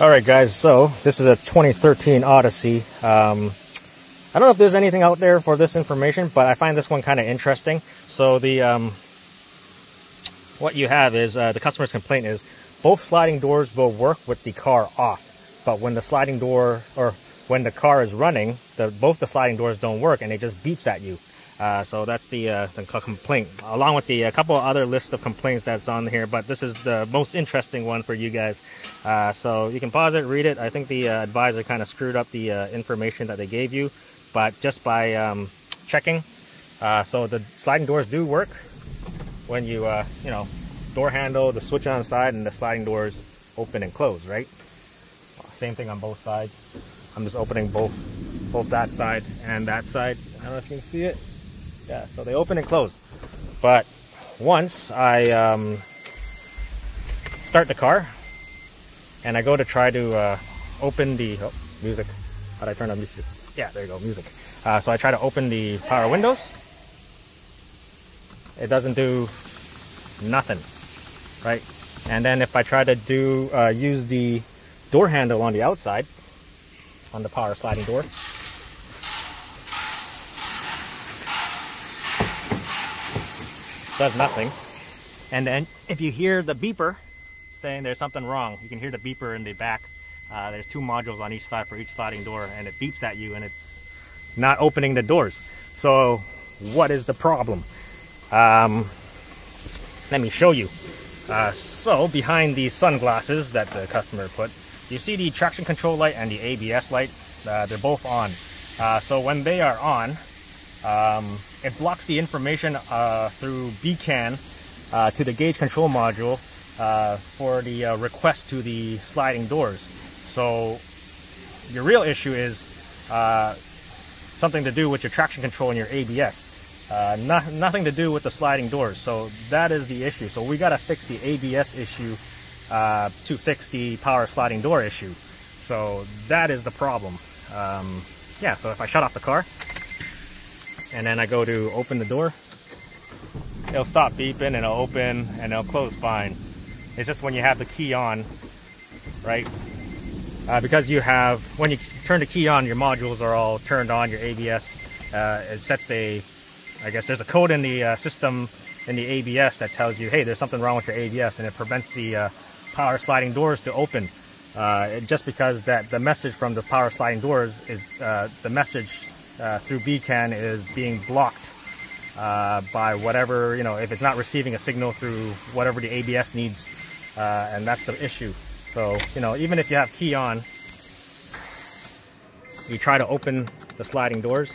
All right, guys. So this is a 2013 Odyssey. Um, I don't know if there's anything out there for this information, but I find this one kind of interesting. So the um, what you have is uh, the customer's complaint is both sliding doors will work with the car off, but when the sliding door or when the car is running, the, both the sliding doors don't work and it just beeps at you. Uh, so that's the, uh, the, complaint, along with the a couple other list of complaints that's on here. But this is the most interesting one for you guys. Uh, so you can pause it, read it. I think the uh, advisor kind of screwed up the uh, information that they gave you, but just by um, checking. Uh, so the sliding doors do work when you you know door handle, the switch on the side, and the sliding doors open and close. Right. Same thing on both sides. I'm just opening both both that side and that side. I don't know if you can see it yeah, so they open and close. But once I um, start the car and I go to try to uh, open the oh, music, how do I turn on music? Yeah, there you go, music. Uh, so I try to open the power windows. It doesn't do nothing, right? And then if I try to do uh, use the door handle on the outside, on the power sliding door, does nothing. And then if you hear the beeper saying there's something wrong, you can hear the beeper in the back. Uh, there's two modules on each side for each sliding door and it beeps at you and it's not opening the doors. So what is the problem? Um, let me show you. Uh, so behind these sunglasses that the customer put, you see the traction control light and the ABS light. Uh, they're both on. Uh, so when they are on, um, it blocks the information uh, through BCAN uh, to the gauge control module uh, for the uh, request to the sliding doors. So your real issue is uh, something to do with your traction control and your ABS. Uh, not, nothing to do with the sliding doors. So that is the issue. So we got to fix the ABS issue to fix the power sliding door issue. So that is the problem. Um, yeah, so if I shut off the car, and then I go to open the door, it'll stop beeping and it'll open and it'll close fine. It's just when you have the key on, right? Uh, because you have, when you turn the key on, your modules are all turned on, your ABS, uh, it sets a, I guess there's a code in the uh, system, in the ABS that tells you, hey, there's something wrong with your ABS and it prevents the uh, power sliding doors to open. Uh, just because that the message from the power sliding doors is uh, the message uh, through BCAN is being blocked uh, by whatever, you know, if it's not receiving a signal through whatever the ABS needs, uh, and that's the issue. So, you know, even if you have key on, you try to open the sliding doors,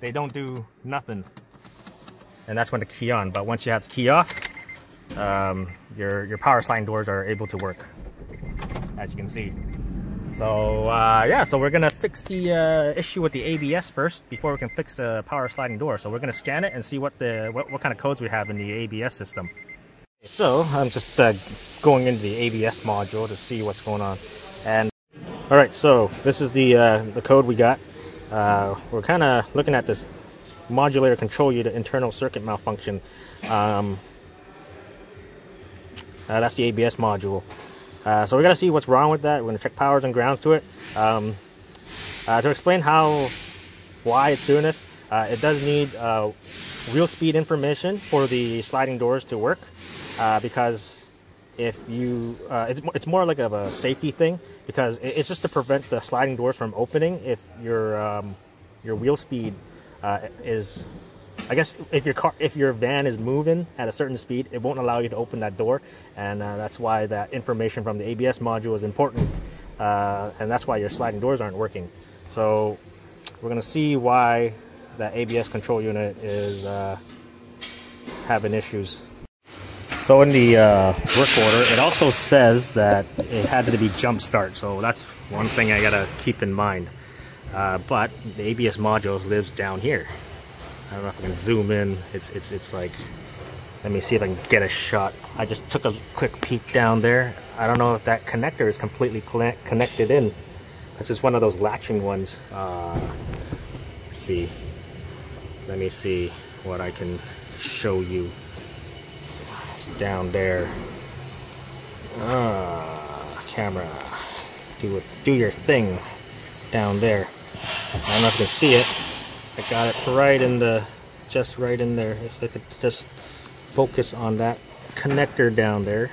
they don't do nothing. And that's when the key on. But once you have the key off, um, your, your power sliding doors are able to work, as you can see. So uh, yeah, so we're gonna fix the uh, issue with the ABS first before we can fix the power sliding door. So we're gonna scan it and see what the what, what kind of codes we have in the ABS system. So I'm just uh, going into the ABS module to see what's going on. And all right, so this is the uh, the code we got. Uh, we're kind of looking at this modulator control unit internal circuit malfunction. Um, uh, that's the ABS module. Uh, so we're going to see what's wrong with that. We're to check powers and grounds to it. Um, uh, to explain how, why it's doing this, uh, it does need uh, wheel speed information for the sliding doors to work uh, because if you, uh, it's, it's more like of a safety thing because it's just to prevent the sliding doors from opening if your, um, your wheel speed is I guess if your car, if your van is moving at a certain speed, it won't allow you to open that door, and uh, that's why that information from the ABS module is important, uh, and that's why your sliding doors aren't working. So we're gonna see why that ABS control unit is uh, having issues. So in the uh, work order, it also says that it had to be jump start. So that's one thing I gotta keep in mind. Uh, but the ABS module lives down here. I don't know if I can zoom in. It's it's it's like let me see if I can get a shot. I just took a quick peek down there. I don't know if that connector is completely connected in. This is one of those latching ones. Uh, see. Let me see what I can show you. It's down there. Ah, camera. to do your thing down there. I don't know if you can see it. I got it right in the, just right in there. If I could just focus on that connector down there.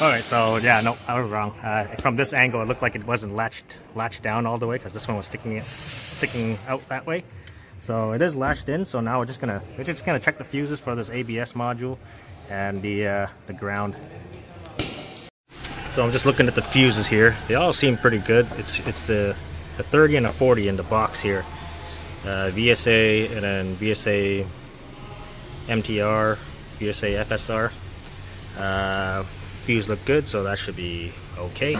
All right, so yeah, no, I was wrong. Uh, from this angle, it looked like it wasn't latched latched down all the way because this one was sticking it sticking out that way. So it is latched in. So now we're just gonna we're just gonna check the fuses for this ABS module and the uh, the ground. So I'm just looking at the fuses here. They all seem pretty good. It's it's the the 30 and a 40 in the box here. Uh, VSA and then VSA MTR, VSA FSR. Uh, fuse look good, so that should be okay.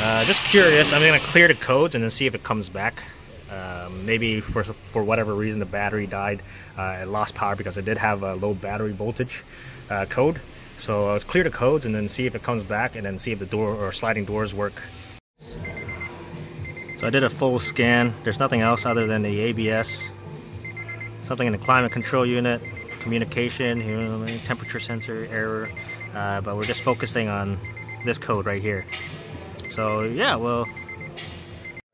Uh, just curious, I'm gonna clear the codes and then see if it comes back. Um, maybe for for whatever reason the battery died, uh, it lost power because it did have a low battery voltage uh, code. So I'll clear the codes and then see if it comes back and then see if the door or sliding doors work. So I did a full scan. There's nothing else other than the ABS, something in the climate control unit, communication, temperature sensor error, uh, but we're just focusing on this code right here. So yeah, well,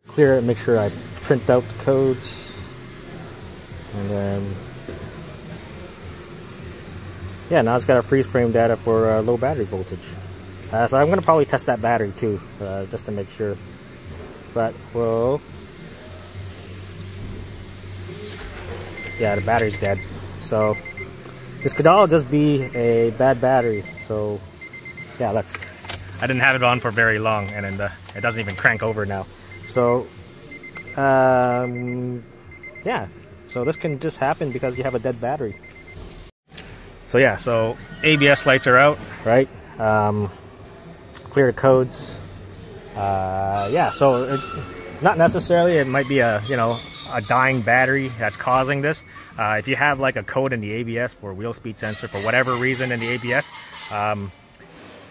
clear it, make sure I print out the codes, and then yeah, now it's got a freeze frame data for uh, low battery voltage. Uh, so I'm going to probably test that battery too, uh, just to make sure. But whoa. yeah, the battery's dead. So this could all just be a bad battery. So yeah, look, I didn't have it on for very long, and then the, it doesn't even crank over now. So um, yeah, so this can just happen because you have a dead battery. So yeah, so ABS lights are out, right? Um, clear the codes. Uh, yeah, so it, not necessarily. It might be a you know a dying battery that's causing this. Uh, if you have like a code in the ABS for wheel speed sensor for whatever reason in the ABS, um,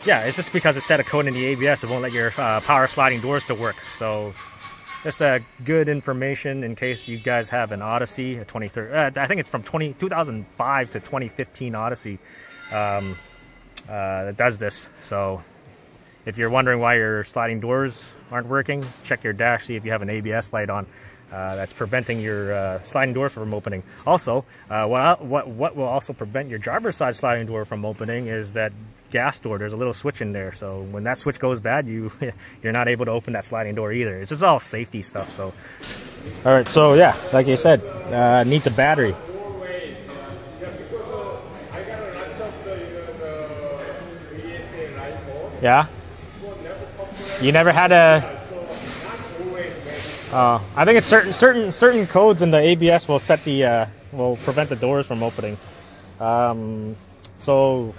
yeah, it's just because it set a code in the ABS, it won't let your uh, power sliding doors to work. So just a good information in case you guys have an Odyssey, a 23. Uh, I think it's from 20, 2005 to 2015 Odyssey um, uh, that does this. So if you're wondering why your sliding doors aren't working, check your dash, see if you have an ABS light on. Uh, that's preventing your uh, sliding door from opening. Also, uh, what, what, what will also prevent your driver's side sliding door from opening is that gas door. There's a little switch in there, so when that switch goes bad, you you're not able to open that sliding door either. It's just all safety stuff. So, all right. So yeah, like you said, uh, needs a battery. Yeah. You never had a uh, I think it's certain certain certain codes in the ABS will set the uh, will prevent the doors from opening. Um, so,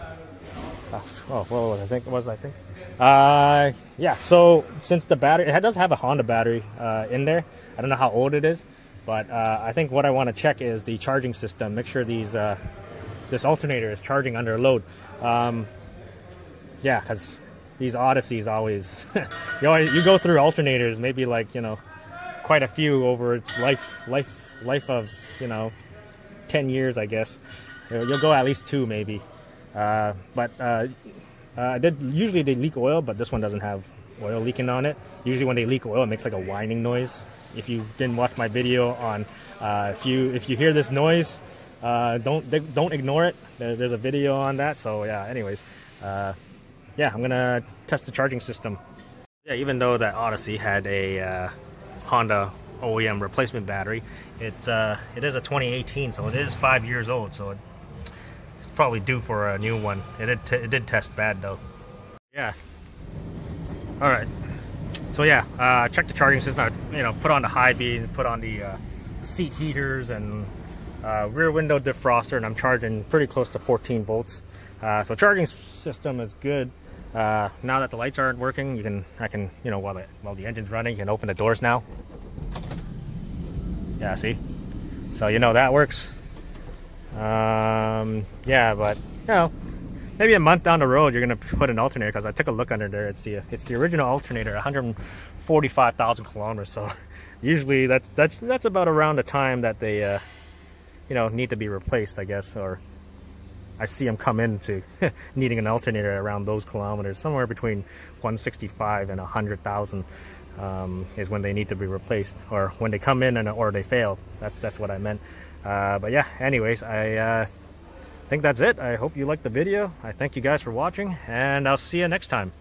uh, oh, what was I think? Was I think? Uh, yeah. So since the battery, it does have a Honda battery uh, in there. I don't know how old it is, but uh, I think what I want to check is the charging system. Make sure these uh, this alternator is charging under load. Um, yeah, because these Odysseys always you always you go through alternators maybe like you know quite a few over its life life life of you know 10 years I guess. You'll go at least two maybe. Uh, but uh, uh, did usually they leak oil but this one doesn't have oil leaking on it. Usually when they leak oil it makes like a whining noise. If you didn't watch my video on uh, if you if you hear this noise uh, don't don't ignore it. There's a video on that so yeah anyways uh, yeah I'm gonna test the charging system yeah even though that Odyssey had a Honda OEM replacement battery. It's uh, it is a 2018, so it is five years old. So it's probably due for a new one. It did, it did test bad though. Yeah. All right. So yeah, uh, check the charging system. You know, put on the high beam, put on the uh, seat heaters and uh, rear window defroster, and I'm charging pretty close to 14 volts. Uh, so charging system is good. Uh, now that the lights aren't working, you can I can you know while the while the engine's running, you can open the doors now. Yeah, see. So you know that works. Um, yeah, but you know, maybe a month down the road, you're gonna put an alternator because I took a look under there. It's the it's the original alternator, 145,000 kilometers. So usually that's that's that's about around the time that they uh, you know need to be replaced, I guess, or I see them come into needing an alternator around those kilometers, somewhere between 165 and 100,000 um, is when they need to be replaced, or when they come in and or they fail. That's that's what I meant. Uh, but yeah, anyways, I uh, think that's it. I hope you liked the video. I thank you guys for watching, and I'll see you next time.